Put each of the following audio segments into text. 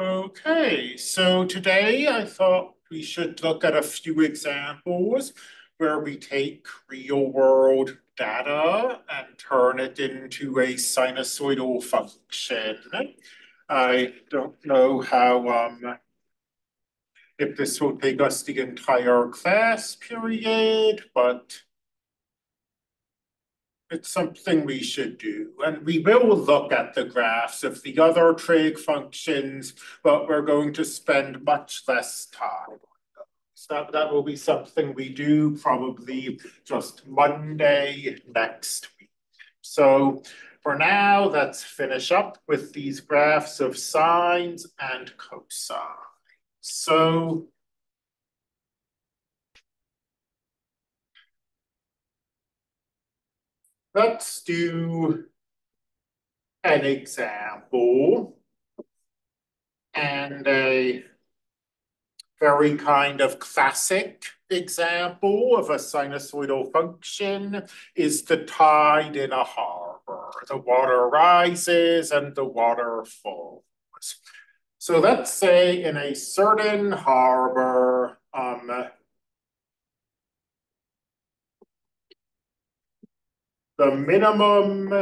Okay, so today I thought we should look at a few examples where we take real world data and turn it into a sinusoidal function. I don't know how, um, if this will take us the entire class period, but it's something we should do. And we will look at the graphs of the other trig functions, but we're going to spend much less time. So that, that will be something we do probably just Monday next week. So for now, let's finish up with these graphs of sines and cosines. So Let's do an example and a very kind of classic example of a sinusoidal function is the tide in a harbor. The water rises and the water falls. So let's say in a certain harbor, um, the minimum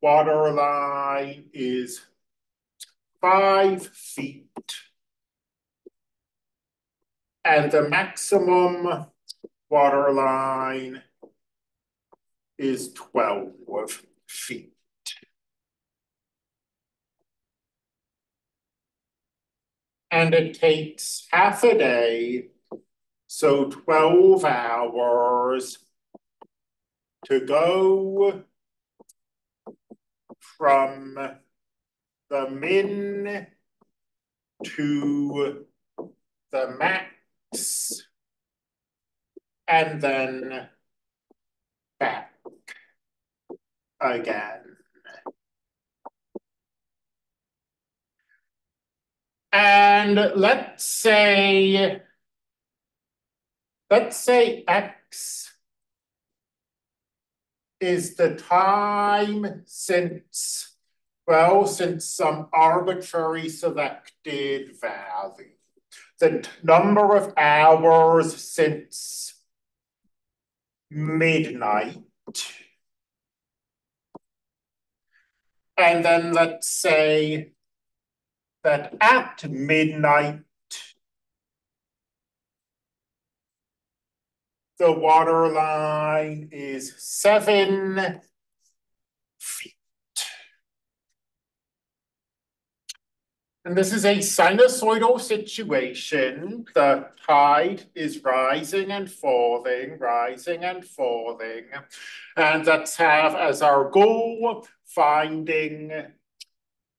water line is five feet. And the maximum water line is 12 feet. And it takes half a day, so 12 hours to go from the min to the max and then back again. And let's say, let's say x is the time since, well, since some arbitrary selected value. The number of hours since midnight. And then let's say that at midnight, the water line is seven feet. And this is a sinusoidal situation. The tide is rising and falling, rising and falling. And let's have as our goal finding,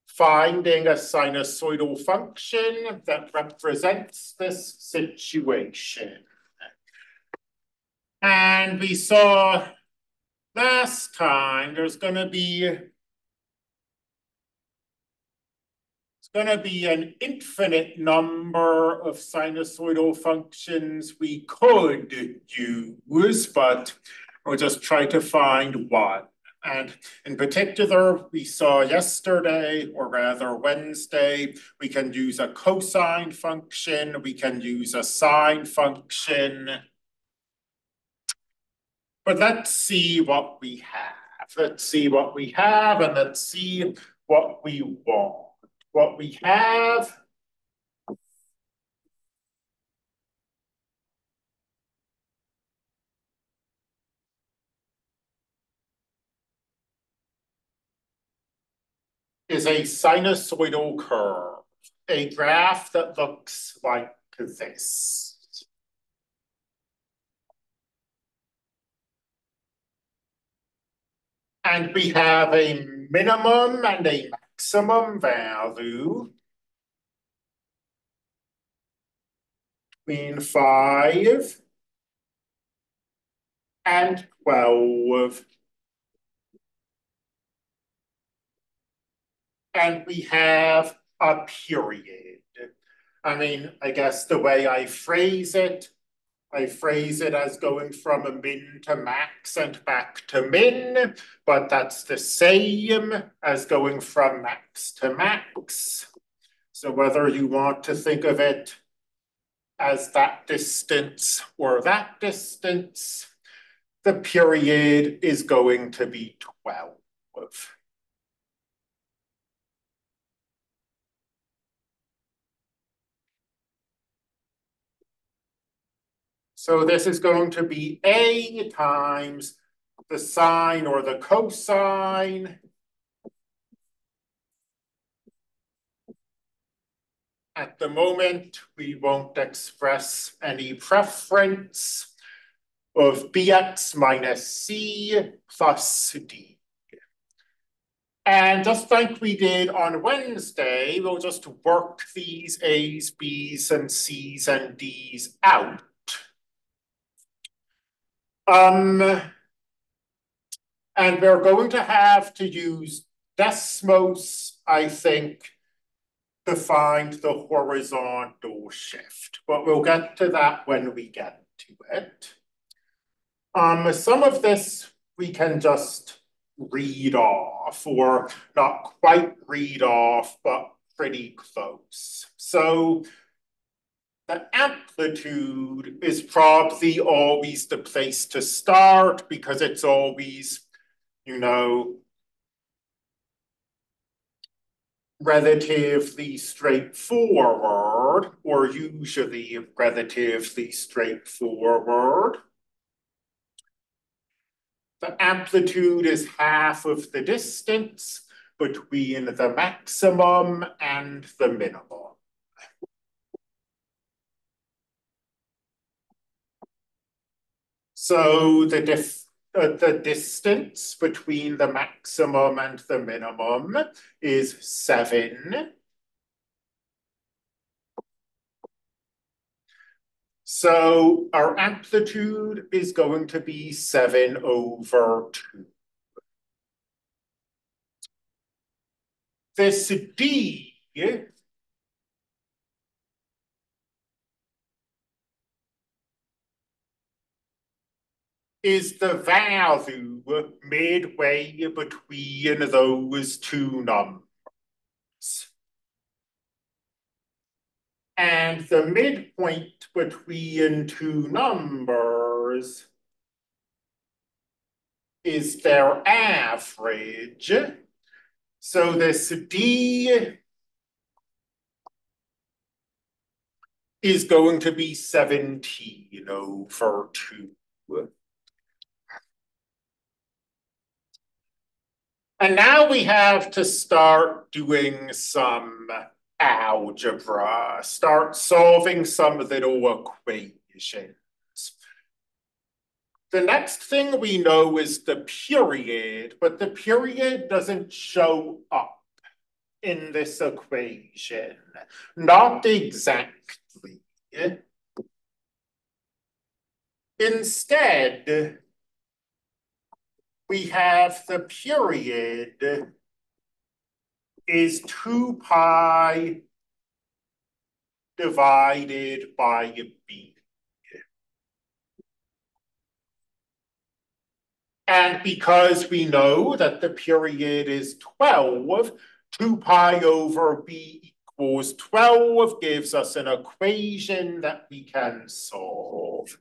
finding a sinusoidal function that represents this situation. And we saw last time there's going to be it's going to be an infinite number of sinusoidal functions we could use, but we'll just try to find one. And in particular, we saw yesterday, or rather Wednesday, we can use a cosine function, we can use a sine function, but let's see what we have. Let's see what we have and let's see what we want. What we have is a sinusoidal curve, a graph that looks like this. And we have a minimum and a maximum value between 5 and 12. And we have a period. I mean, I guess the way I phrase it I phrase it as going from a min to max and back to min, but that's the same as going from max to max. So whether you want to think of it as that distance or that distance, the period is going to be 12. So this is going to be A times the sine or the cosine At the moment, we won't express any preference of bx minus c plus d. And just like we did on Wednesday, we'll just work these A's, B's, and C's and D's out. Um, and we're going to have to use Desmos, I think, to find the horizontal shift, but we'll get to that when we get to it. Um, some of this we can just read off, or not quite read off, but pretty close. So the amplitude is probably always the place to start because it's always, you know, relatively straightforward, or usually relatively straightforward. The amplitude is half of the distance between the maximum and the minimum. So the dif uh, the distance between the maximum and the minimum is seven. So our amplitude is going to be seven over two. This D is the value midway between those two numbers. And the midpoint between two numbers is their average. So this D is going to be 17 over 2. And now we have to start doing some algebra, start solving some little equations. The next thing we know is the period, but the period doesn't show up in this equation, not exactly. Instead, we have the period is 2 pi divided by b. And because we know that the period is 12, 2 pi over b equals 12 gives us an equation that we can solve.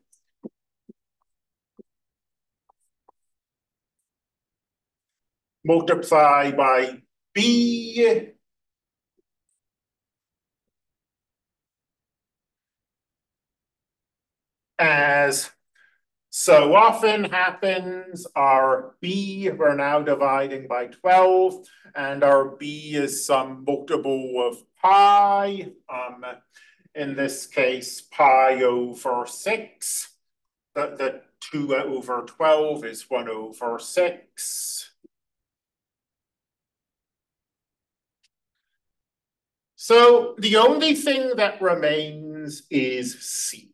Multiply by B as so often happens, our B, we're now dividing by 12, and our B is some multiple of pi, um, in this case, pi over 6. The, the 2 over 12 is 1 over 6. So the only thing that remains is C.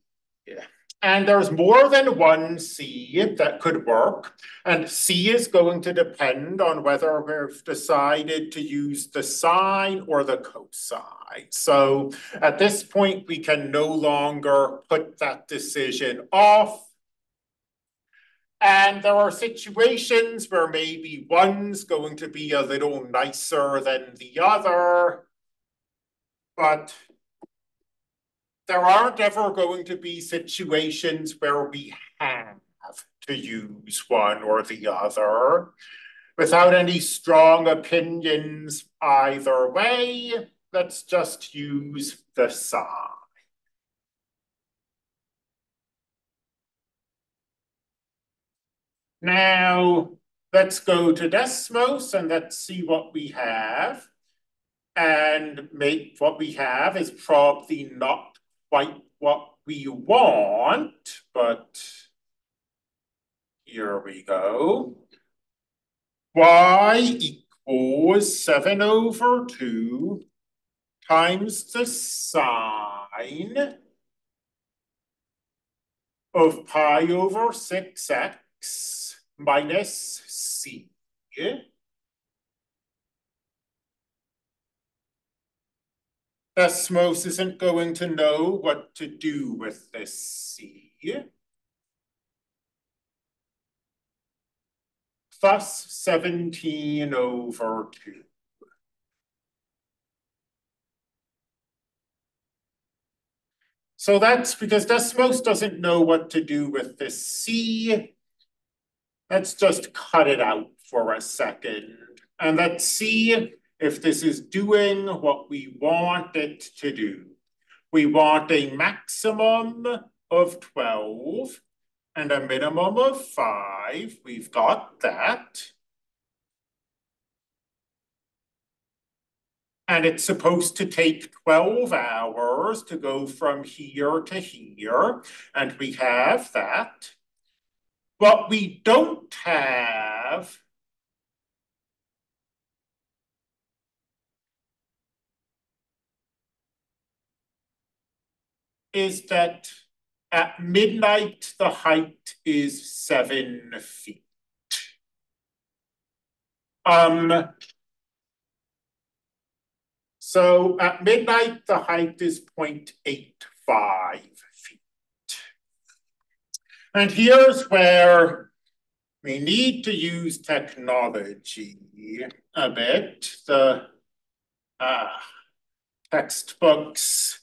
And there's more than one C that could work. And C is going to depend on whether we've decided to use the sine or the cosine. So at this point, we can no longer put that decision off. And there are situations where maybe one's going to be a little nicer than the other but there aren't ever going to be situations where we have to use one or the other without any strong opinions either way. Let's just use the sine. Now, let's go to Desmos and let's see what we have. And make what we have is probably not quite what we want, but here we go. y equals 7 over 2 times the sine of pi over 6x minus c. Desmos isn't going to know what to do with this c. Thus 17 over 2. So that's because Desmos doesn't know what to do with this C. Let's just cut it out for a second. And let's see if this is doing what we want it to do. We want a maximum of 12 and a minimum of 5. We've got that. And it's supposed to take 12 hours to go from here to here. And we have that. What we don't have is that at midnight, the height is seven feet. Um, so at midnight, the height is 0.85 feet. And here's where we need to use technology a bit. The uh, textbooks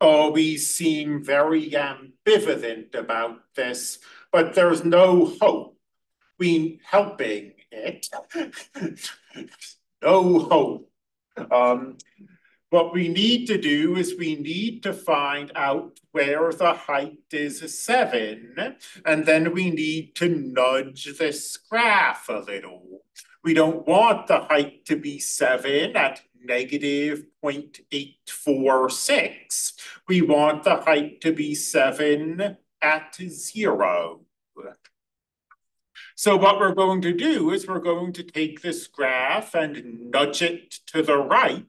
always seem very ambivalent about this, but there's no hope. We helping it. no hope. Um, what we need to do is we need to find out where the height is seven, and then we need to nudge this graph a little. We don't want the height to be seven at negative 0.846. We want the height to be seven at zero. So what we're going to do is we're going to take this graph and nudge it to the right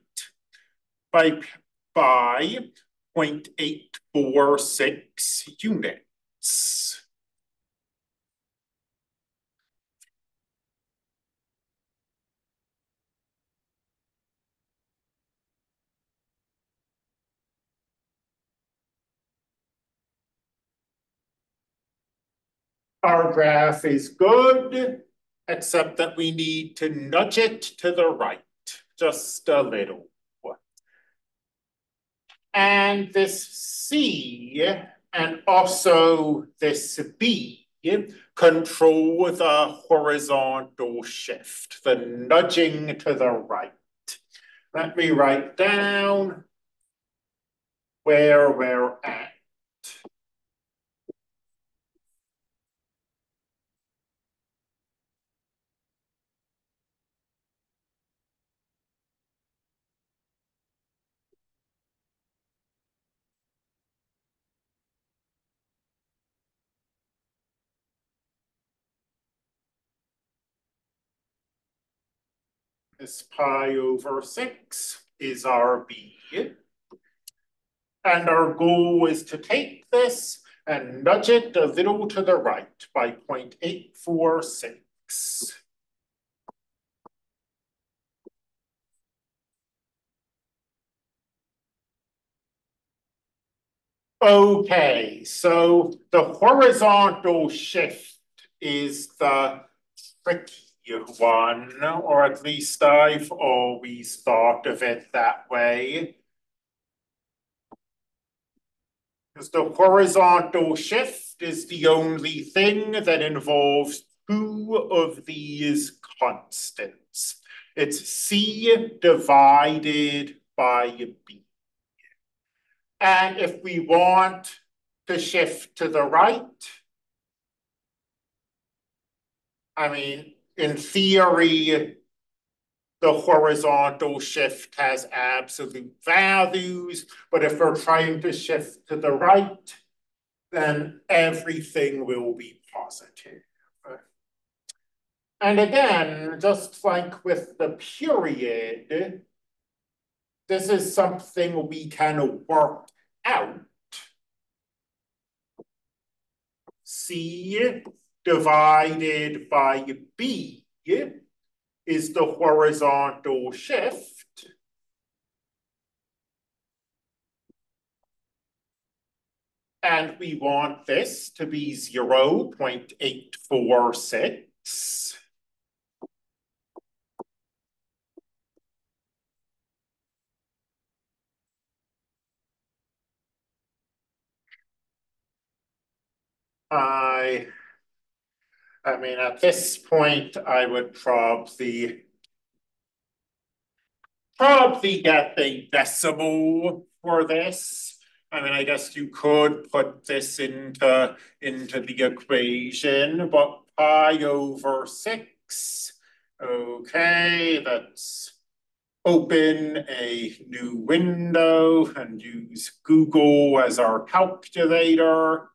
by, by 0.846 units. Our graph is good, except that we need to nudge it to the right, just a little. And this C and also this B control the horizontal shift, the nudging to the right. Let me write down where we're at. This pi over 6 is our b. And our goal is to take this and nudge it a little to the right by 0.846. Okay, so the horizontal shift is the tricky one, or at least I've always thought of it that way. Because the horizontal shift is the only thing that involves two of these constants. It's C divided by B. And if we want to shift to the right, I mean, in theory, the horizontal shift has absolute values, but if we're trying to shift to the right, then everything will be positive. And again, just like with the period, this is something we can work out. C divided by B is the horizontal shift. And we want this to be 0 0.846. I, I mean, at this point, I would probably, probably get the decimal for this. I mean, I guess you could put this into, into the equation, but pi over six, okay, that's open a new window and use Google as our calculator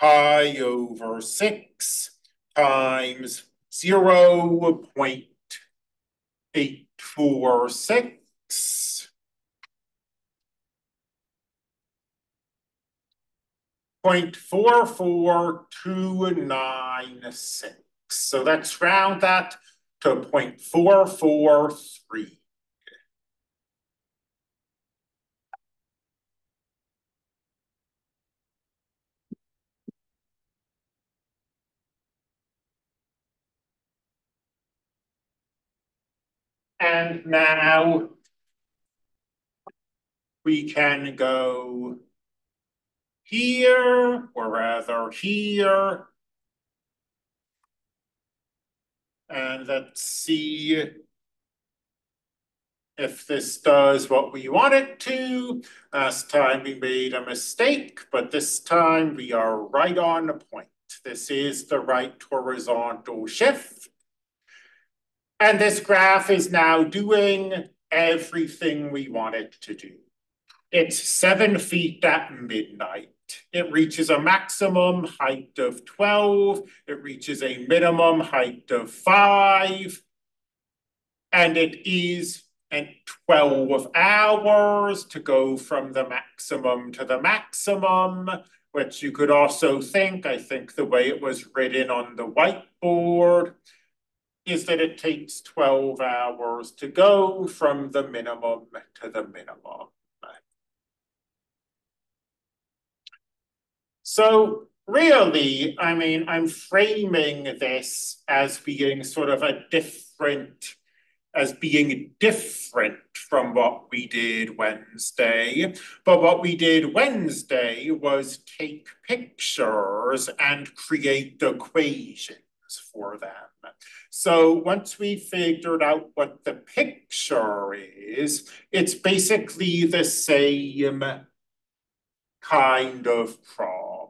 pi over 6 times 0 0.846 0.44296. So let's round that to 0.443. And now we can go here, or rather here. And let's see if this does what we want it to. Last time we made a mistake, but this time we are right on the point. This is the right horizontal shift. And this graph is now doing everything we want it to do. It's seven feet at midnight. It reaches a maximum height of 12. It reaches a minimum height of five. And it is and 12 hours to go from the maximum to the maximum, which you could also think, I think the way it was written on the whiteboard, is that it takes 12 hours to go from the minimum to the minimum. So really, I mean, I'm framing this as being sort of a different, as being different from what we did Wednesday. But what we did Wednesday was take pictures and create equations for them. So once we figured out what the picture is, it's basically the same kind of problem.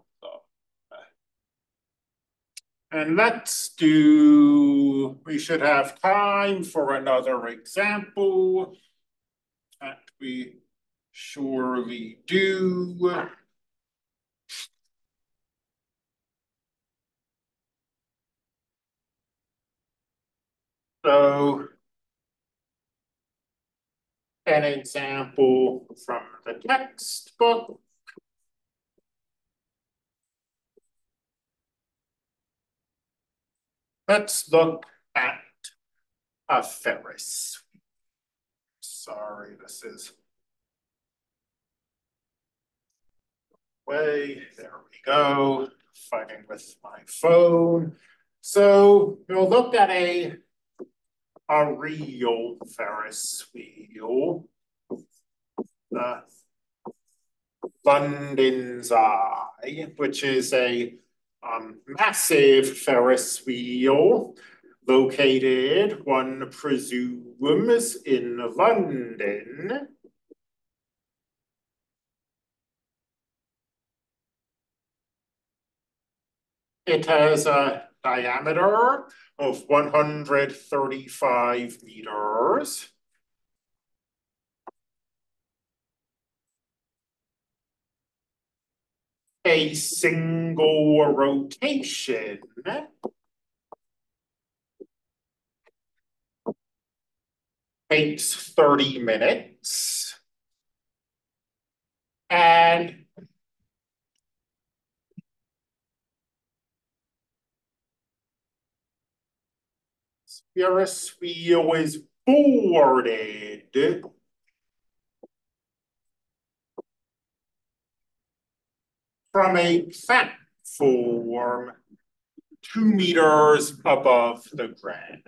And let's do, we should have time for another example that we surely do. So an example from the textbook. Let's look at a Ferris. Sorry, this is way. There we go. Fighting with my phone. So we'll look at a, a real Ferris wheel. The London's Eye, which is a um, massive Ferris wheel located, one presumes, in London. It has a diameter of 135 meters. A single rotation takes 30 minutes. And Ferris wheel is boarded from a platform two meters above the ground.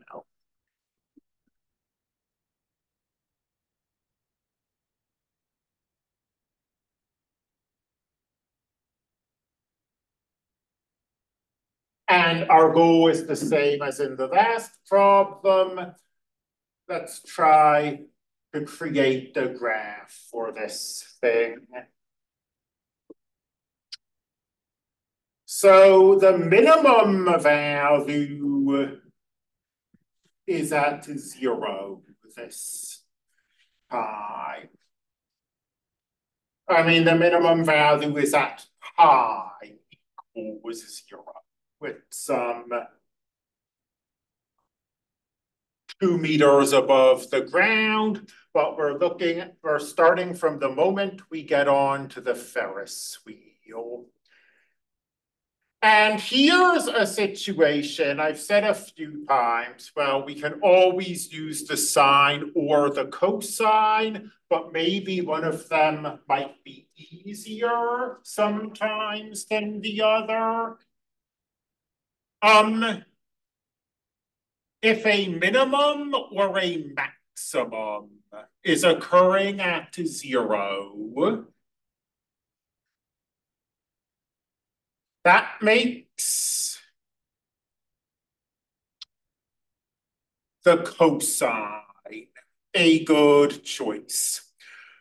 And our goal is the same as in the last problem. Let's try to create the graph for this thing. So the minimum value is at zero this time. I mean, the minimum value is at pi equals zero with some two meters above the ground, but we're looking, we're starting from the moment we get on to the Ferris wheel. And here's a situation I've said a few times, well, we can always use the sine or the cosine, but maybe one of them might be easier sometimes than the other. Um, if a minimum or a maximum is occurring at zero, that makes the cosine a good choice.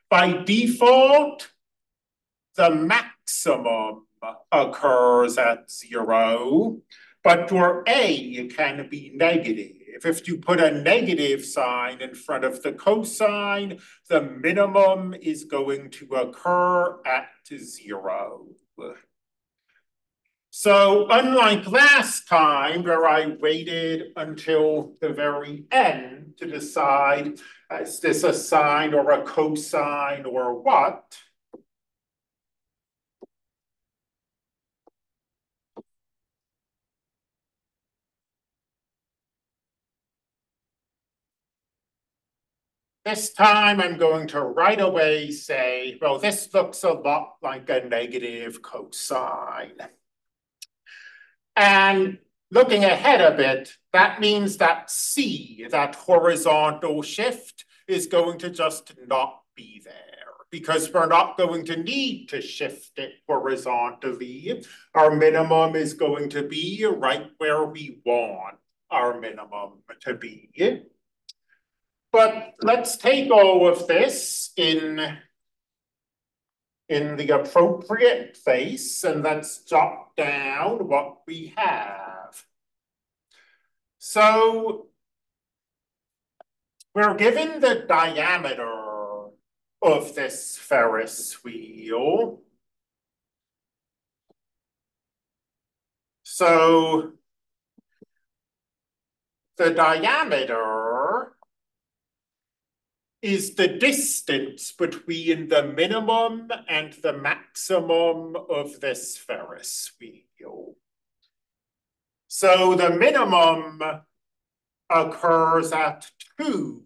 By default, the maximum occurs at zero. But for A, it can be negative. If you put a negative sign in front of the cosine, the minimum is going to occur at zero. So unlike last time where I waited until the very end to decide is this a sine or a cosine or what, This time I'm going to right away say, well, this looks a lot like a negative cosine. And looking ahead a bit, that means that C, that horizontal shift, is going to just not be there because we're not going to need to shift it horizontally. Our minimum is going to be right where we want our minimum to be. But let's take all of this in, in the appropriate place and let's jot down what we have. So we're given the diameter of this Ferris wheel. So the diameter is the distance between the minimum and the maximum of this Ferris wheel. So the minimum occurs at two.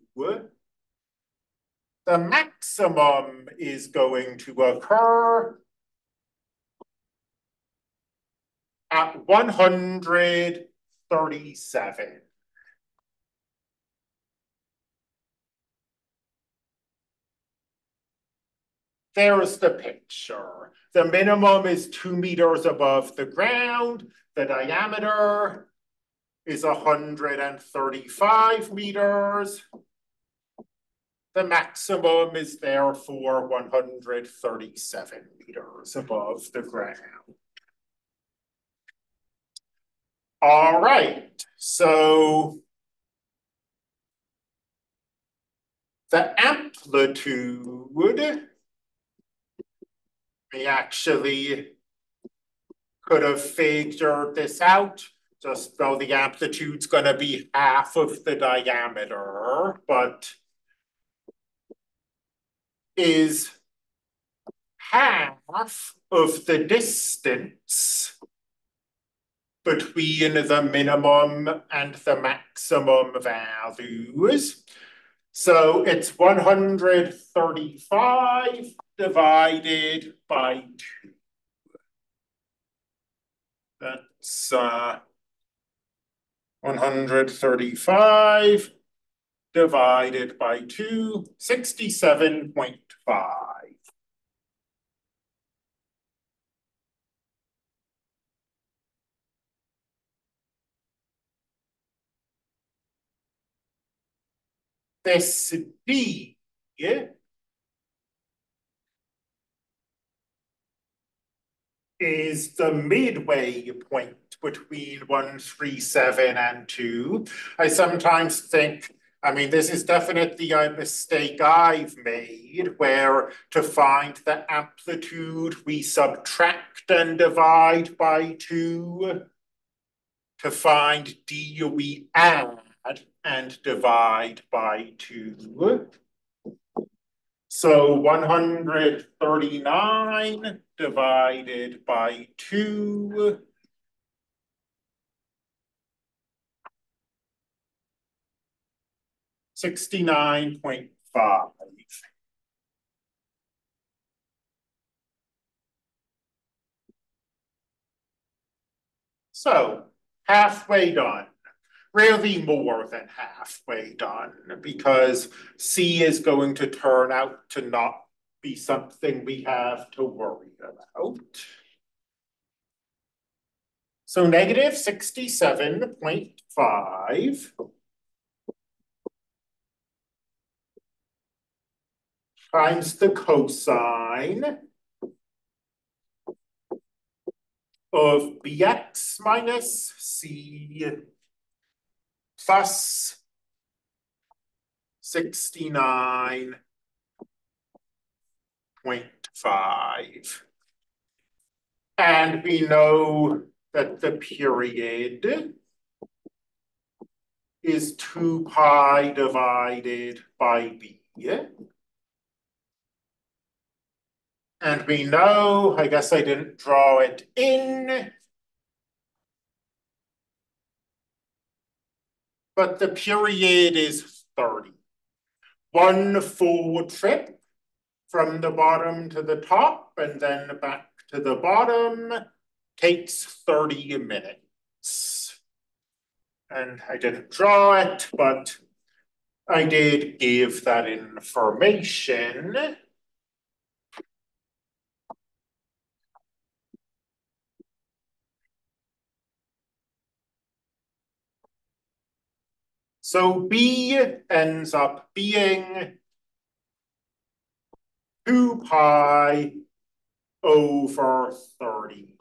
The maximum is going to occur at 135 There's the picture. The minimum is two meters above the ground. The diameter is hundred and thirty-five meters. The maximum is therefore one hundred thirty-seven meters above the ground. All right, so the amplitude we actually could have figured this out just though the amplitude's going to be half of the diameter, but is half of the distance between the minimum and the maximum values. So it's 135 divided by 2. That's uh, 135 divided by 2, 67.5. This D is the midway point between 137 and 2. I sometimes think, I mean, this is definitely a mistake I've made, where to find the amplitude, we subtract and divide by 2. To find D, we add and divide by 2. So 139 divided by 2 69.5. So halfway done really more than halfway done because C is going to turn out to not be something we have to worry about. So negative 67.5 times the cosine of bx minus c plus 69.5. And we know that the period is 2 pi divided by b. And we know, I guess I didn't draw it in, but the period is 30. One full trip from the bottom to the top and then back to the bottom takes 30 minutes. And I didn't draw it, but I did give that information. So B ends up being 2 pi over 30.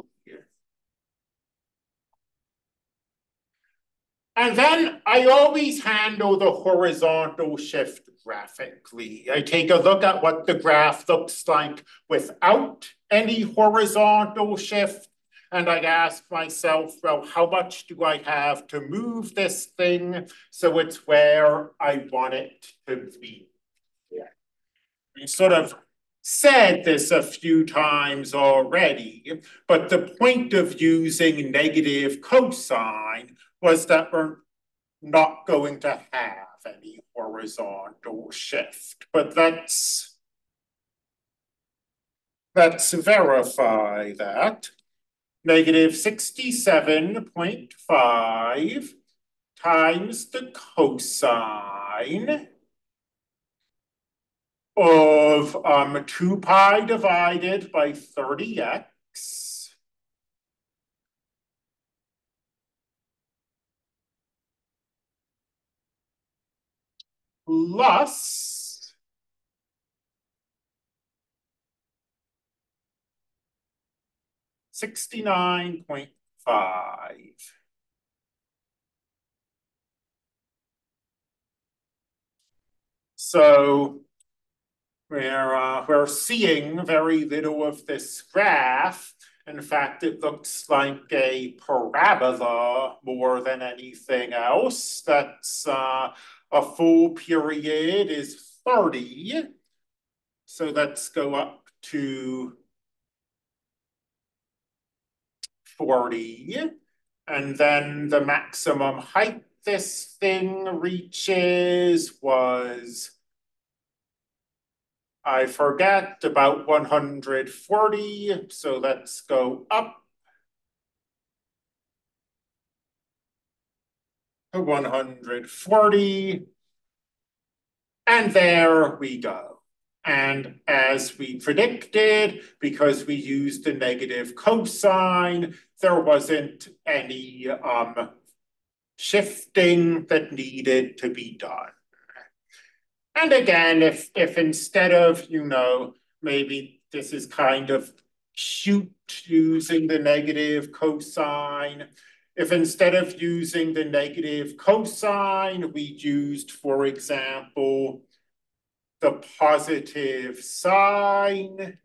And then I always handle the horizontal shift graphically. I take a look at what the graph looks like without any horizontal shift and I ask myself, well, how much do I have to move this thing so it's where I want it to be? Yeah. We sort of said this a few times already, but the point of using negative cosine was that we're not going to have any horizontal shift, but let's, let's verify that. Negative sixty-seven point five times the cosine of um two pi divided by thirty x. Plus sixty-nine point five. So we're, uh, we're seeing very little of this graph. In fact, it looks like a parabola more than anything else. That's uh, a full period is 30. So let's go up to 40. And then the maximum height this thing reaches was I forget about one hundred forty, so let's go up. To one hundred forty. And there we go. And as we predicted, because we used the negative cosine, there wasn't any um, shifting that needed to be done. And again, if if instead of, you know, maybe this is kind of cute using the negative cosine, if instead of using the negative cosine, we used, for example, the positive sine.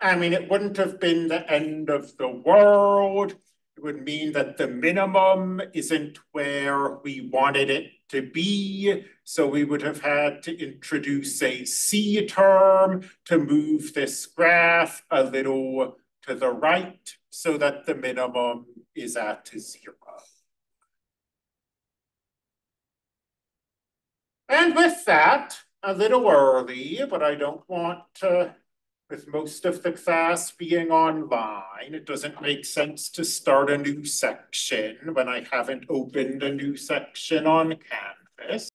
I mean, it wouldn't have been the end of the world. It would mean that the minimum isn't where we wanted it to be. So we would have had to introduce a C term to move this graph a little to the right so that the minimum is at zero. And with that, a little early, but I don't want to with most of the class being online, it doesn't make sense to start a new section when I haven't opened a new section on Canvas.